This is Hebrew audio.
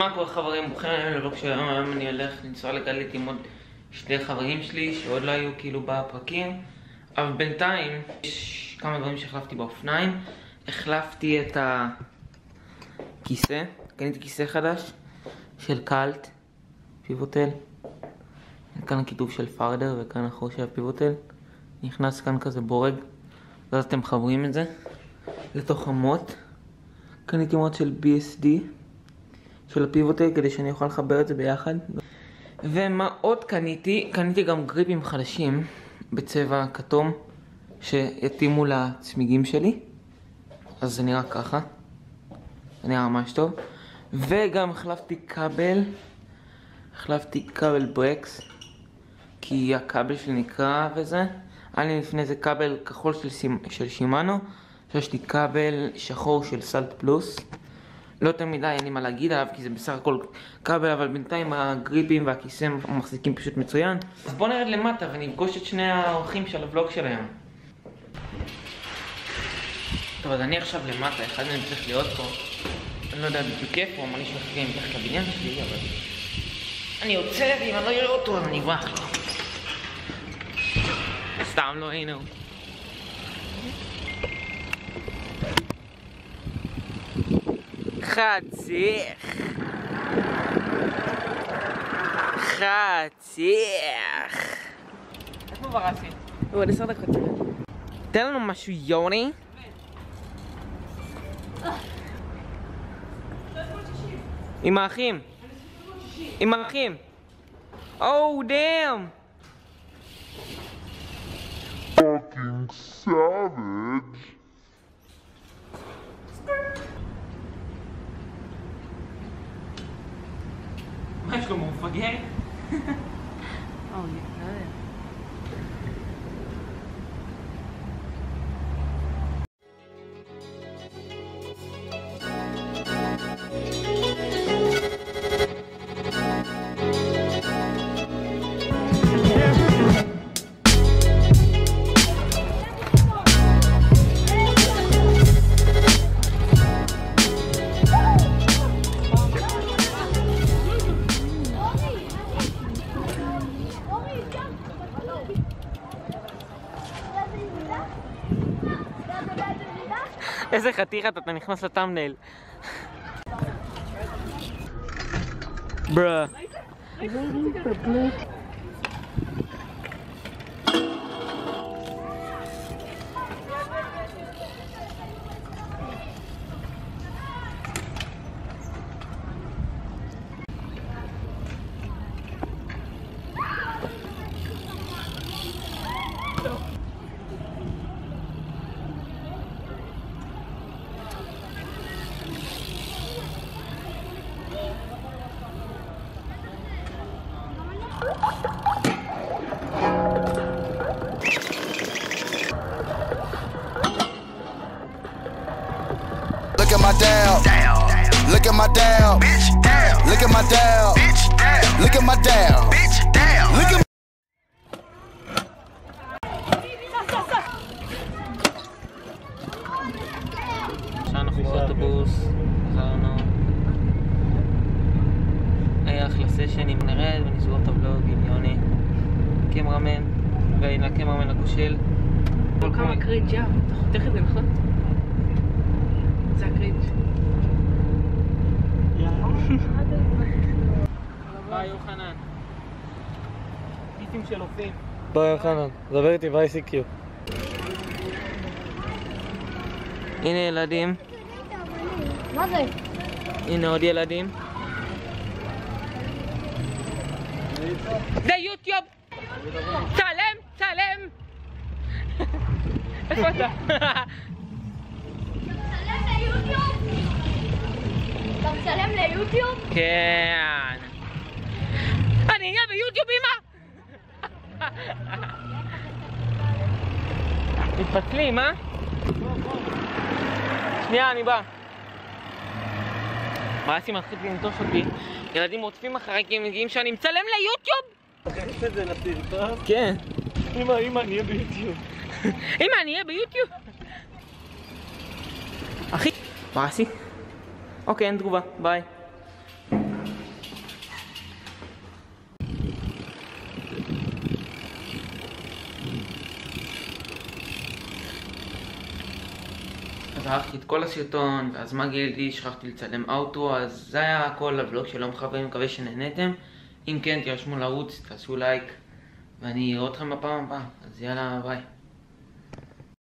מה קורה חברים? ברוכים לבלוג של היום, היום אני הולך לנסוע לגלית עם עוד שני חברים שלי שעוד לא היו כאילו בפרקים. אבל בינתיים יש כמה דברים שהחלפתי באופניים. החלפתי את הכיסא, קניתי כיסא חדש של קאלט, פיבוטל. כאן הכיתוב של פרדר וכאן החור של הפיבוטל. נכנס כאן כזה בורג. ואז אתם מחברים את זה לתוך המוט. קניתי מוט של BSD של הפיבוטל כדי שאני אוכל לחבר את זה ביחד. ומה עוד קניתי? קניתי גם גריפים חדשים בצבע כתום שיתאימו לצמיגים שלי. אז זה נראה ככה. זה נראה ממש טוב. וגם החלפתי כבל. החלפתי כבל ברקס. כי הכבל שלי נקרע וזה. היה לי לפני זה כבל כחול של, של שימאנו. עכשיו יש לי כבל שחור של סלט פלוס. לא יותר מדי, אין לי מה להגיד עליו, כי זה בסך הכל כבל, אבל בינתיים הגריפים והכיסא מחזיקים פשוט מצוין. אז בואו נרד למטה ונפגוש את שני האורחים של הוולוג של היום. טוב, אז אני עכשיו למטה, אחד מהם צריך להיות פה. אני לא יודע בדיוק איפה, אמר לי שמחכים מתחת לבניין שלי, אבל... אני יוצא, ואם אני לא אראה אותו, אז אני אברח לו. סתם לא היינו. חציך. חציך. איפה ברסי? הוא עוד עשר דקות. תן לנו משהו יוני. עם האחים. עם האחים. או דאם. fucking savage. מה יש לו, הוא מפגר? או, לא איזה חתיכת אתה נכנס לטאמנייל. ברה. Look at my down. Look at my down. Bitch, down. Look at my down. Bitch, down. Look at my down. Bitch, down. Look at אנחנו באוטובוס, חזרנו. היה אחלה אם נרד ונסגור את הוולוג עם יוני. קמרמן, והנה הקמרמן הכושל. כל כמה קרינג' יא, אתה חותך את זה נכון? הקרינג'. ביי יוחנן. של. ביי יוחנן, דבר איתי ב-ICQ. הנה ילדים, מה זה? הנה עוד ילדים. זה יוטיוב! צלם! צלם! איפה אתה? מצלם ליוטיוב? אתה מצלם ליוטיוב? כן. אני אהיה ביוטיוב אמא! מתפצלים, אה? שנייה, אני בא. ברסי מתחיל לנטוש אותי. ילדים רודפים אחריי כי הם מגיעים שאני מצלם ליוטיוב! כן. אמא, אמא, אני אהיה ביוטיוב. אמא, אני אהיה ביוטיוב? אחי! מה עשי? אוקיי, אין תגובה, ביי. אז ערכתי את כל הסרטון, ואז מה גיליתי? שכחתי לצלם אאוטו, אז זה היה הכל הוולוג של יום חברים, מקווה שנהנתם. אם כן, תירשמו לערוץ, תעשו לייק, ואני אראה אתכם בפעם הבאה, אז יאללה, ביי.